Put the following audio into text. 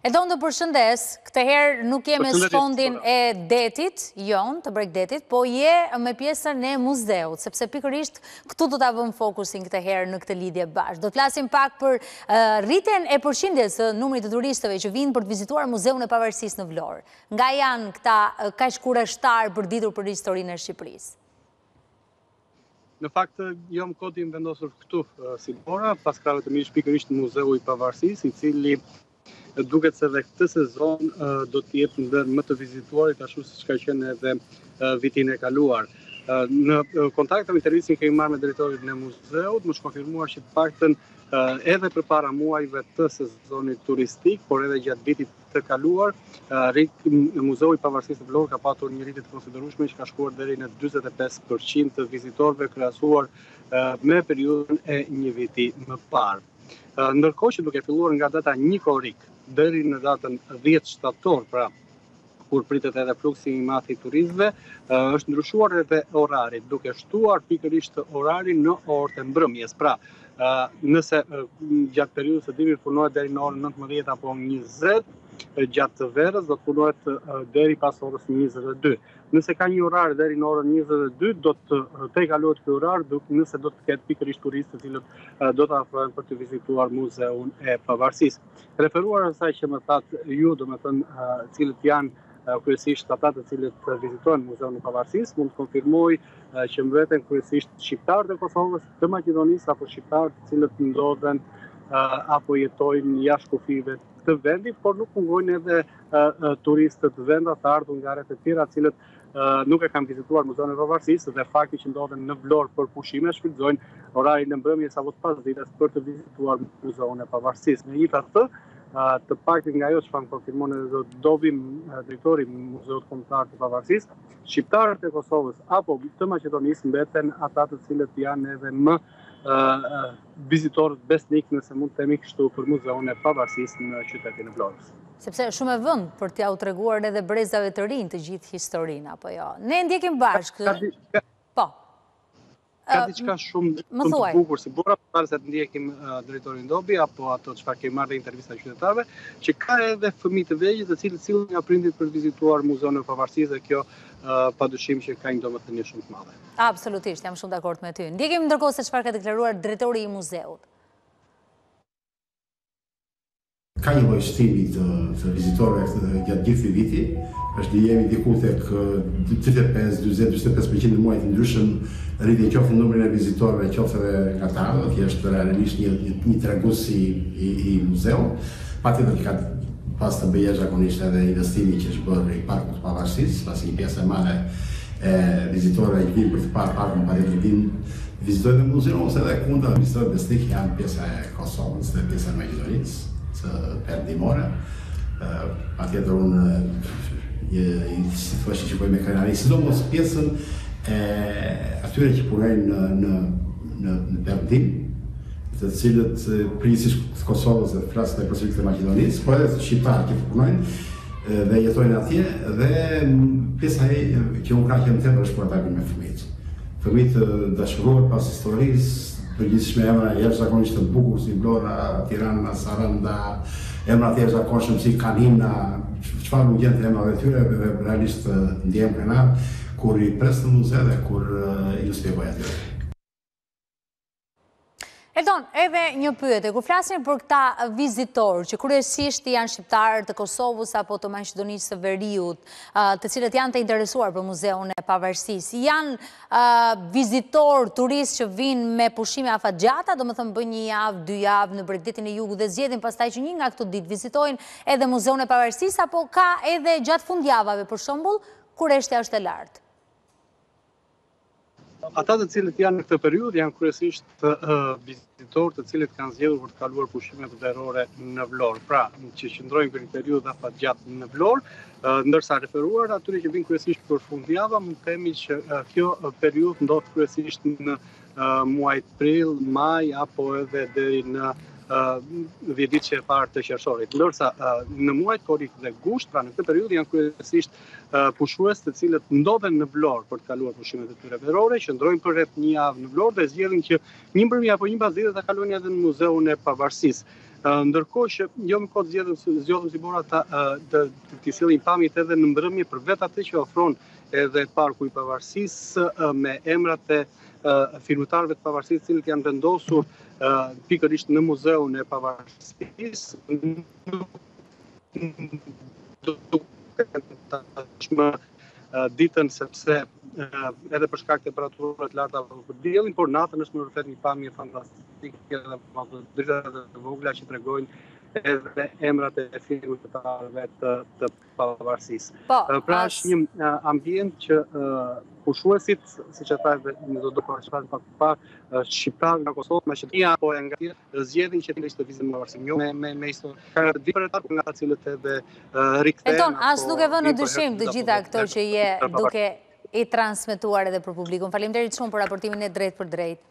Edon, të përshëndes, këtë herë nuk jemi në sfondin e detit Jon, te bregdeti, po jemi te pjesa e muzeut, sepse pikërisht këtu do ta vëmë fokusin këtë herë në këtë lidhje bashkë. Do të flasim pak për rritjen e përqindjes së numrit të turistëve që vijnë për të vizituar muzeun e pavarësisë në Vlorë. Nga janë këta kaq kureshtarë për të ditur për historinë e Shqipërisë? Në fakt, jo më kot jemi vendosur këtu Sibora, pas krahëve të mi është pikërisht muzeu i pavarësisë, i cili duket se dhe këtë sezon do të jetë ndër më të vizituarit ashtu siç ka qenë edhe vitin e kaluar. Në kontaktin, intervistën që kemi marrë me drejtorin e muzeut, më është konfirmuar që të paktën edhe përpara muajve të sezonit turistik, por edhe gjatë vitit të kaluar, Muzeu i Pavarësisë në Vlorë ka patur një rritje të konsiderueshme që ka shkuar deri në dyzet e pesë për qind të vizitorëve krahasuar me periudhën e një viti më parë. Ndërkohë që duke filluar nga data një korrik deri në datën dhjetë shtator, pra kur pritet edhe fluksi i madh i turistëve, është ndryshuar edhe orari, duke shtuar pikërisht orarin në orët e mbrëmjes. Pra, nëse gjatë periudhës së dimrit punohet deri në orën 19 apo 20, gjatë verës do të punohet deri pas orës 22. Nëse ka një orar deri në orën 22, do të tejkalohet ky orar, nëse do të ketë pikërisht turistë të cilët do të afrohen për të vizituar Muzeun e Pavarësisë. Referuar asaj që më thatë ju, domethënë cilët janë kryesisht ata të cilët vizitojnë Muzeun e Pavarësisë, mund të konfirmoj që mbeten kryesisht shqiptarët e Kosovës, të Maqedonisë apo shqiptarët të cilët ndodhen apo jetojnë jashtë kufijve të vendit, por nuk mungojnë edhe turistët vendas të ardhur nga rrethet e tjera, të cilët nuk e kanë vizituar Muzeun e Pavarësisë dhe fakti që ndodhen në Vlorë për pushime shfrytëzojnë orarin e mbrëmjes apo të pasdites për të vizituar Muzeun e Pavarësisë. Megjithatë, të paktën nga ajo çfarë konfirmon edhe Dobi, drejtori i Muzeut Kombëtar të Pavarësisë, Shqiptarët e Kosovës apo të Maqedonisë mbeten ata të cilët janë edhe më vizitorët besnikë nëse mund të themi kështu për Muzeun e Pavarësisë në qytetin e Vlorës. Sepse është shumë me vend për t'jua treguar edhe brezave të rinj të gjithë historinë apo jo. Ne e ndjekim bashkë. Po. Ka diçka shumë shumë të bukur Sibora, para se të ndjekim drejtorin Dobi apo ato çfarë kemi marrë dhe intervistat e qytetarëve, që ka edhe fëmijë të vegjël të cilët sillen nga prindërit për të vizituar Muzeun e Pavarësisë dhe kjo padyshim që ka një domethënie shumë të madhe. Absolutisht, jam shumë dakord me ty. Ndjekim ndërkohë se çfarë ka deklaruar drejtori i muzeut. Ka një lloj shtimi të vizitorëve gjatë gjithë këtij viti. Është një jemi diku tek 35, 40, 45 për qind në muaj të ndryshëm rritje qoftë në numrin e vizitorëve, qoftë edhe nga të ardhët, që është realisht një një tregues i i i muzeut. Patjetër që ka pas të bëjë jashtëzakonisht edhe investimi që është bërë në Parkun të Pavarësisë, pasi një pjesë e madhe e vizitorëve që vijnë për të parë parkun patjetër vijnë Vizitojnë dhe muzeun ose edhe e kundërta vizitorë besnikë janë pjesa e Kosovës dhe pjesa e Maqedonisë Perëndimore. Patjetër unë një si thua që shikoj me krenari, sidomos pjesën e atyre që punojnë në në në në Perëndim, të cilët përgjithësisht të Kosovës dhe të flasë dhe përgjithësisht të Maqedonisë, por edhe të shqiptarë që punojnë, dhe jetojnë atje dhe pjesa që unë kënaqem më tepër është takimi me fëmijët. Fëmijë të dashuruar pas historisë të përgjithshme emra jashtëzakonisht të bukur si Vlora, Tirana, Saranda, emra të jashtëzakonshëm si Kanina, çfarë nuk gjen te emrat e të tyre dhe realisht ndjehem krenar kur i pres në muze dhe kur ua shpjegoj atyre. Elton, edhe një pyetje, kur flasim për këta vizitorë, që kryesisht janë shqiptarë të Kosovës apo të Maqedonisë së Veriut, të cilët janë të interesuar për Muzeun e Pavarësisë, janë vizitorë, turistë që vijnë me pushime afatgjata, domethënë bëjnë një javë, dy javë në bregdetin e jugut dhe zgjedhin pastaj që një nga këto ditë të vizitojnë edhe Muzeun e Pavarësisë, apo ka edhe gjatë fundjavave për shembull, kureshtja është e lartë. Ata të cilët janë në këtë periudhë janë kryesisht uh, vizitorë të cilët kanë zgjedhur për të kaluar pushimet verore në Vlorë. Pra, që qëndrojnë për një periudhë afatgjatë në Vlorë, uh, ndërsa referuar atyre që vijnë kryesisht për fundjava, mund të themi që uh, kjo periudhë ndodh kryesisht në uh, muajt prill, maj apo edhe deri në dhjetëditëshin e parë të qershorit. Ndërsa, në muajt korrik dhe gusht, pra në këtë periudhë, janë kryesisht Pushues të cilët ndodhen në Vlorë për të kaluar pushimet e tyre verore, qëndrojnë për rreth një javë në Vlorë dhe zgjedhin që një mbrëmje apo një pasdite ta kalojnë edhe në Muzeun e Pavarësisë. Ndërkohë që jo më kot zgjedhëm zgjodhëm Sibora t'i sjellim pamjet edhe në mbrëmje për vetë atë që ofron edhe Parku i Pavarësisë me emrat e firmëtarëve të pavarësisë të cilët janë vendosur pikërisht në Muzeun e Pavarësisë dukshme ditën sepse edhe për shkak të temperaturave të larta apo për diellin, por natën është me të vërtetë një pamje fantastike dhe ato dritat e vogla që tregojnë edhe emrat e firmëtarëve të, të pavarësisë. Po, pra është një ambient që uh, pushuesit, siç e tha edhe Ndo do parë që tha edhe pak më parë, shqiptarë nga Kosova, Maqedonia apo edhe nga tjetë, dhe zgjedhin që të ishte vizë me varësi. Jo me me me iso. Ka të tjerë ata nga të cilët edhe rikthehen. Anton, as nuk e vë në dyshim të gjitha këto që je duke i transmetuar edhe për publikun. Faleminderit shumë për raportimin e drejtpërdrejtë.